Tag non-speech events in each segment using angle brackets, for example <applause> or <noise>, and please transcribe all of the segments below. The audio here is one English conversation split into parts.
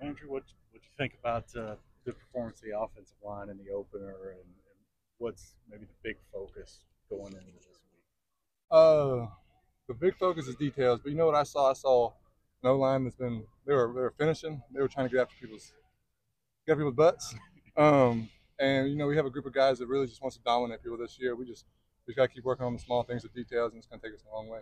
Andrew, what what you think about uh, the performance of the offensive line in the opener, and, and what's maybe the big focus going into this week? Uh, the big focus is details, but you know what I saw? I saw no line that's been they were they were finishing, they were trying to get after people's get after people's butts. <laughs> Um, and you know we have a group of guys that really just wants to dominate people this year. We just we just got to keep working on the small things, the details, and it's going to take us a long way.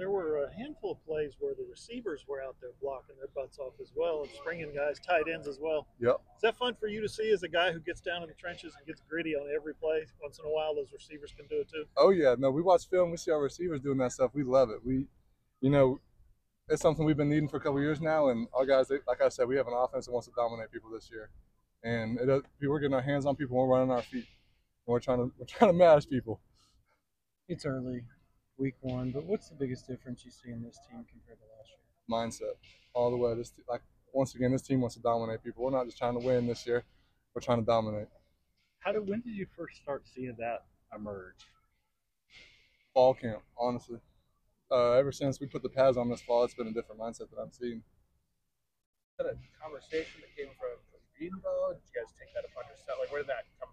There were a handful of plays where the receivers were out there blocking their butts off as well and springing guys, tight ends as well. Yep. Is that fun for you to see as a guy who gets down in the trenches and gets gritty on every play? Once in a while, those receivers can do it too. Oh yeah, no, we watch film, we see our receivers doing that stuff. We love it. We, you know, it's something we've been needing for a couple years now, and our guys, they, like I said, we have an offense that wants to dominate people this year, and it, uh, we're getting our hands on people, we're running our feet, and we're trying to we're trying to mash people. It's early, week one, but what's the biggest difference you see in this team compared to last year? Mindset, all the way. This like once again, this team wants to dominate people. We're not just trying to win this year; we're trying to dominate. How did when did you first start seeing that emerge? Fall camp, honestly. Uh, ever since we put the pads on this fall, it's been a different mindset that I'm seeing. Is that a conversation that came from, from Greenbow? Did you guys take that upon yourself? Like, where did that come from?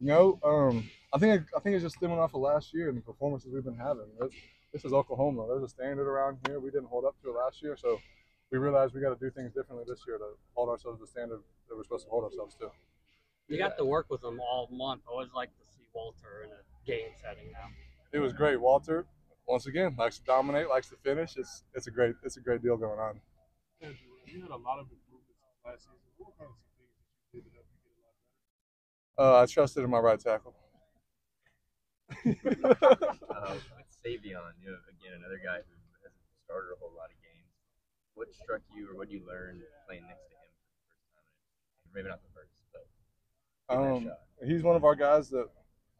You know, um, I think I think it's just stemming off of last year and the performances we've been having. This, this is Oklahoma. There's a standard around here. We didn't hold up to it last year, so we realized we got to do things differently this year to hold ourselves to the standard that we're supposed to hold ourselves to. You got to work with them all month. I always like to see Walter in a game setting now. It was great. Walter, once again, likes to dominate, likes to finish. It's it's a great it's a great deal going on. Andrew, you had a lot of improvements last season. What kind of some things that you did to help you get a lot better? Uh, I trusted in my right tackle. uh, <laughs> with Savion, you know, again, another guy who hasn't started a whole lot of games. What struck you, or what did you learned playing next to him for the first time? Maybe not the first, but um, he's one of our guys that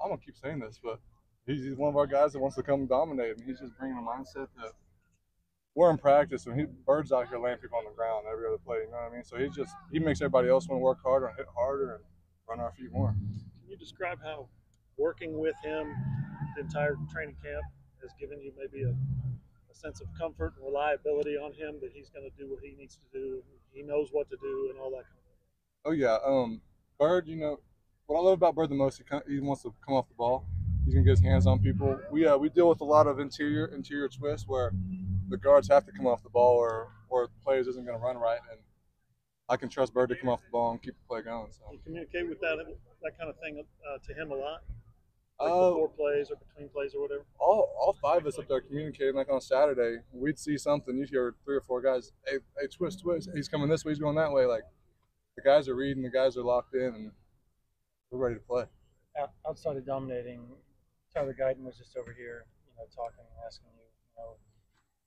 I'm gonna keep saying this, but he's, one of our guys that wants to come dominate, and he's just bringing a mindset that we're in practice, and he birds out here laying people on the ground every other play. You know what I mean? So he just he makes everybody else want to work harder and hit harder and run our feet more. Can you describe how working with him the entire training camp has given you maybe a, a sense of comfort and reliability on him that he's going to do what he needs to do, he knows what to do, and all that kind of thing? Oh yeah, um, Byrd. You know what I love about Byrd the most? He, he wants to come off the ball. He's gonna get his hands on people. We uh, we deal with a lot of interior interior twists where the guards have to come off the ball or or the players isn't gonna run right, and I can trust Byrd to come off the ball and keep the play going. So you communicate with that that kind of thing uh, to him a lot. Like uh, before plays or between plays or whatever. All all five of us up there communicating. Like on Saturday, we'd see something. You'd hear three or four guys, "Hey, hey, twist, twist. He's coming this way. He's going that way." Like the guys are reading, the guys are locked in, and we're ready to play. Outside of dominating, Tyler Guyton was just over here, you know, talking and asking you, you know,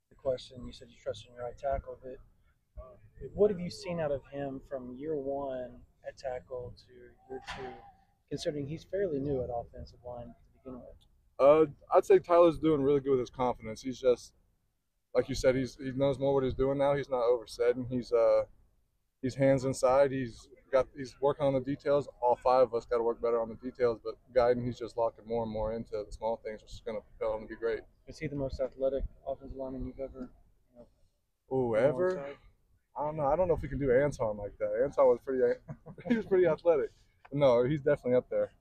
the question. You said you trust in your right tackle, but what have you seen out of him from year one at tackle to year two, considering he's fairly new at offensive line to begin with? Uh, I'd say Tyler's doing really good with his confidence. He's just, like you said, he's he knows more what he's doing now. He's not oversetting. He's uh, he's hands inside. He's got he's working on the details. All five of us got to work better on the details. But Guyton, he's just locking more and more into the small things, which is going to propel him to be great. Is he the most athletic offensive lineman you've ever? You know, oh, ever? Don't know. I don't know if we can do Anton like that. Anton was pretty. <laughs> he was pretty athletic. No, he's definitely up there.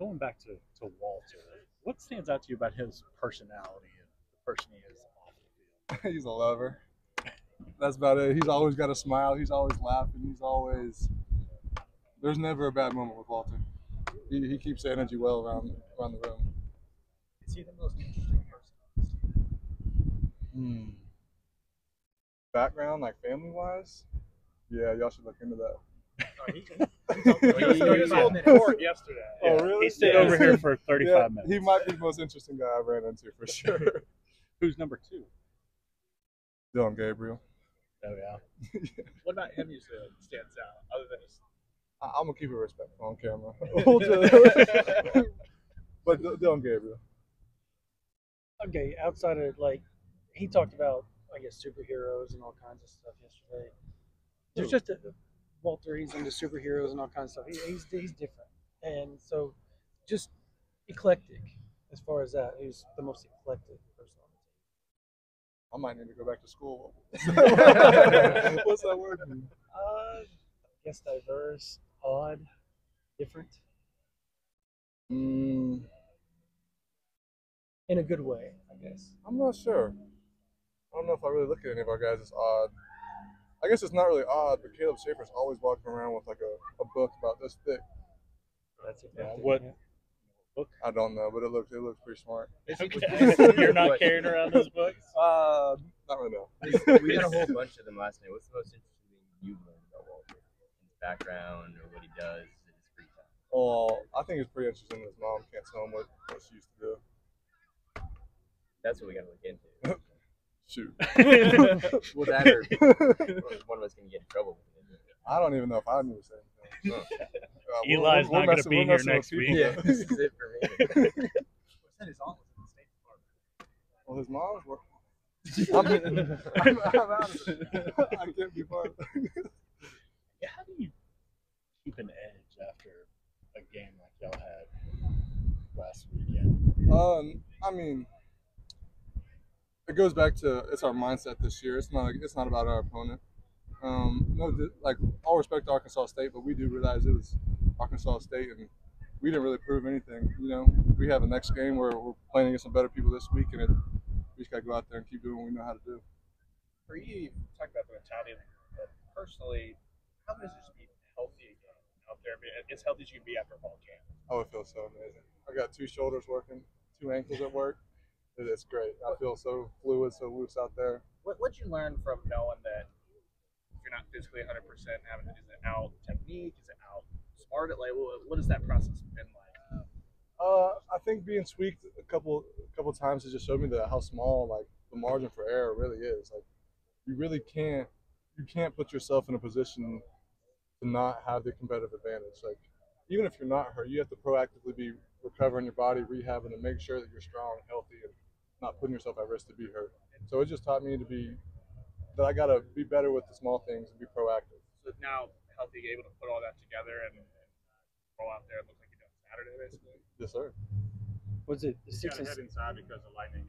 Going back to, to Walter, what stands out to you about his personality and the person he is off the field? <laughs> he's a lover. That's about it. He's always got a smile. He's always laughing. He's always there's never a bad moment with Walter. He, he keeps the energy well around around the room. Is he the most interesting person on this team? Hmm. Background, like family wise? Yeah, y'all should look into that. Oh, he, <laughs> he, was in court <laughs> yesterday. Oh, really? He stayed yeah. over here for <laughs> 35 yeah, minutes. He might be the most interesting guy I've ran into for sure. Who's number two? Dillon Gabriel. Oh yeah. what about him usually stands out other than his I, am gonna keep it respectful on camera. but Dillon Gabriel. Okay, outside of like, he talked about I guess superheroes and all kinds of stuff yesterday. There's just a, Walter. He's into superheroes and all kinds of stuff. He, he's he's different, and so just eclectic as far as that. He's the most eclectic person on the team? I might need to go back to school. <laughs> What's that word? Uh, I guess diverse, odd, different, Mm, in a good way, I guess. I'm not sure. I don't know if I really look at any of our guys as odd. I guess it's not really odd, but Caleb Shaffer's always walking around with like a, a book about this thick. That's Yeah, what yeah. book? I don't know, but it looks it looks pretty smart. Okay. <laughs> You're not <laughs> carrying around those books? Uh, not really. No. we got a whole <laughs> bunch of them last night. What's the most interesting thing you've learned about Walter? His background or what he does in his free time? Oh, I think it's pretty interesting. that His mom can't tell him what, what she used to do. That's what we gotta look into. Shoot. <laughs> Well, that or <laughs> one of us gonna get in trouble. I don't even know if I knew say anything. <laughs> Uh, we're- Eli's we're not gonna be here next week. Yeah, this is it for me. Said his aunt was in the State Department. Well, his mom's work. I'm, I'm, I'm out of it. I can't be part of it. Yeah, how do you keep an edge after a game like y'all had last weekend? Um, I mean, it goes back to it's our mindset this year. It's not like, it's not about our opponent. Um, no, like all respect to Arkansas State, but we do realize it was Arkansas State, and we didn't really prove anything. You know, we have a next game where we're playing against some better people this week, and it, we just got to go out there and keep doing what we know how to do. For you, you talk about the mentality, but personally, how is it just be healthy again out there? As healthy as you can be after a fall camp. Oh, it feels so amazing. I got two shoulders working, two ankles at work. It- It's great. I feel so fluid, so loose out there. What what'd you learn from knowing that if you're not physically 100 percent having to is it out technique? Is it out smart? Like what, what has that process been like? Uh, I think being tweaked a couple a couple times has just showed me that how small like the margin for error really is. Like you really can't you can't put yourself in a position to not have the competitive advantage. Like even if you're not hurt, you have to proactively be recovering your body, rehabbing, and make sure that you're strong, healthy, and not putting yourself at risk to be hurt. So it just taught me to be that I gotta be better with the small things and be proactive. So now healthy, able to put all that together and, and roll out there and look like you did on Saturday, basically. Yes, sir. Was it the You six gotta and head inside because of lightning.